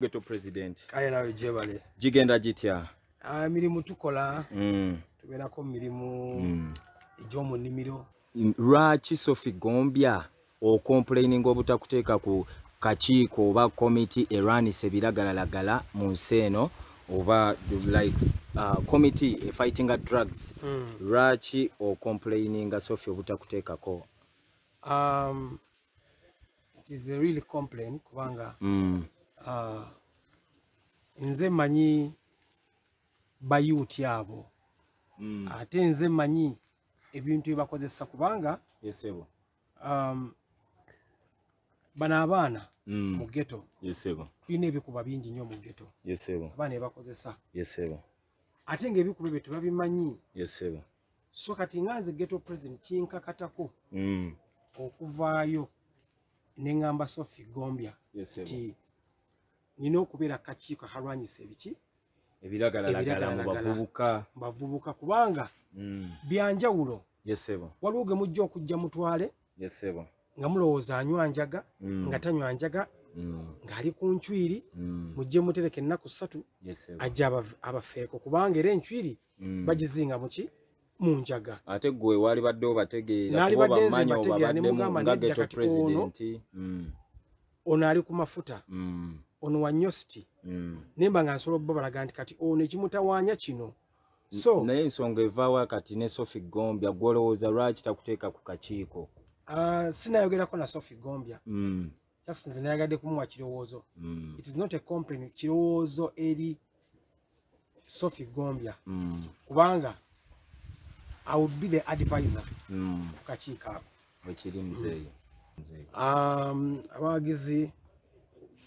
geto president. Kale nawe gyebale gigenda gitya? Emirimu tukola. Mm, tubeerako mirimu mm. egy'omu nnimiro. M- lwaki sofi gombya okomplaininga obutakuteeka ku kakiiko oba komiti erwanisa ebiragalalagala mu nsi eno oba like uh, committee efightinga drugs? Lwaki okomplaininga sofi obutakuteekako? Um, it is a really complain kubanga mm. Uh, nze mmanyi bayuuti abo. Mm. ate nze mmanyi ebintu bye bakozesa kubanga um, bano abaana mm. mu yesebo tulina ebikuba bingi nnyo mu yesebo abaana ebakozesa ate ng'ebikuba ebyo tebabimanyi. So kati nga nze geto president kinkakatako mm. okuvaayo ne ŋŋamba sofi gombya nti nina okubeera kakiiko akalwanyisa ebiki ebiragalalagala mu Ebiragalalagala. bavubuka mu bavubuka kubanga mm. byanjawulo yesebo waliwo ge mujja okujja mutwale yesebo nga mulowooza anywa njaga Mm. nga tanywa njaga mm. ng'ali ku ncwiri mm. mujje mutereka ennaku ssatu yesebo ajja aba- abafeeko kubanga era encwiri Mm. bagizinga muki mu njaga ate gwe wali badde obategeera Naali kuba badde nze obamanyi mbategeera ne obabaddemu mugamba nga nedda kati ono. Mm, ono ali ku mafuta mm, ono wa nyositi mm. nemba nga nsobola okuba balaga nti kati ono ekimutawaanya kino. So naye ensonga evaawo kati ne sofi gombya gwolowooza lwaki takuteeka ku kakiiko? Uh, sinayogerako na sofi gombya. Mm, just nze nayagadde kumuwa kirowoozo. Mm, it is not a complain kirowoozo eri sofi gombya. Mm, kubanga i would be the advisor mm. ku kakiiko ako. Wekiri muzeeyi Muzeeyi. um, abawagizi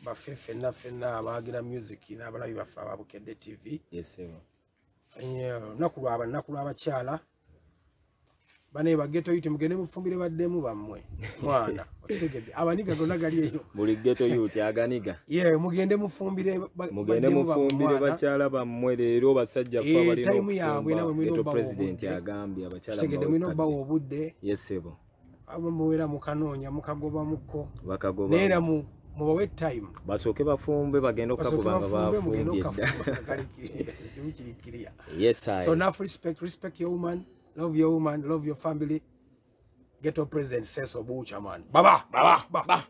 baffe ffenna ffenna abawagira music n'abalabi baffe ababukedde tv Eh, lunaku lwaba lunaku lw'abakyala bane bageto yiti mugende mufumbire baddemu bammwe. Mwana okitegedde. Amaniga gonna gali eyo. Buli geto yuti aganiga. Ye mugende mufumbire ba- mugende mufumbire bakyala bammwe leero basajja Eh, ffe abalina time yaabwe nawe geto obbawa president agambye abakyala kitegedde mulina obbawa obudde. Yesebo abamuwera mukanoonya mukagoba mukko bakagoba neera mu mubawe time. Basooke bafumbe bagende basooke okukakubanga bafumbe mugende bafumbye dda okafumba kimu kirikiriya yes I. so enough respect respect your woman love your woman love your family. Get ghetto president says obucha man. Baba baba! baba